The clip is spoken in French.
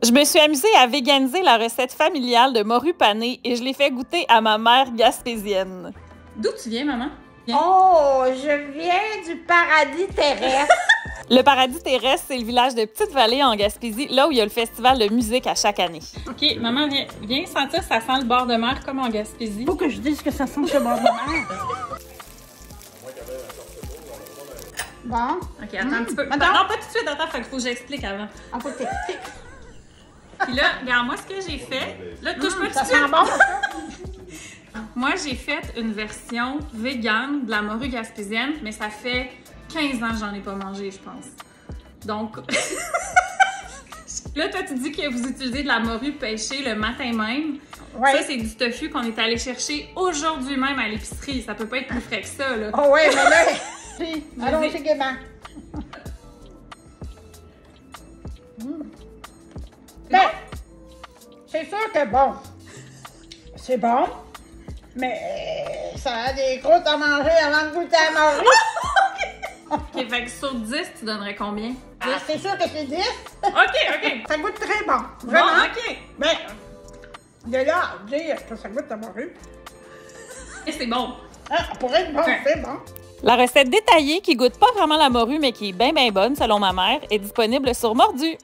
Je me suis amusée à véganiser la recette familiale de morue panée et je l'ai fait goûter à ma mère gaspésienne. D'où tu viens, maman? Oh, je viens du paradis terrestre. Le paradis terrestre, c'est le village de Petite-Vallée en Gaspésie, là où il y a le festival de musique à chaque année. OK, maman, viens, viens sentir, ça sent le bord de mer comme en Gaspésie. Faut que je dise que ça sent le bord de mer. Bon. OK, attends un petit peu. Attends. Non, pas tout de suite, attends, faut que j'explique avant. Ah, faut que t'expliques. Puis là, regarde, moi, ce que j'ai fait, là, touche pas tout Ça sent bon, ça? Moi, j'ai fait une version végane de la morue gaspésienne, mais ça fait 15 ans que j'en ai pas mangé, je pense. Donc, là, toi, tu dis que vous utilisez de la morue pêchée le matin même. Ouais. Ça, c'est du tofu qu'on est allé chercher aujourd'hui même à l'épicerie. Ça peut pas être plus frais que ça, là. Oh, ouais, mais là. Allons-y gaiement. Ben, c'est sûr que bon, c'est bon, mais euh, ça a des croûtes à manger avant de goûter à manger. OK, fait que sur 10, tu donnerais combien? Ah, c'est sûr que c'est 10. OK, OK. Ça goûte très bon. Bon, Vraiment. OK. Mais, de là à dire que ça goûte à morue, Et c'est bon. hein, pour être bon, Ouais. c'est bon. La recette détaillée qui goûte pas vraiment la morue mais qui est bien bien bonne selon ma mère est disponible sur Mordu.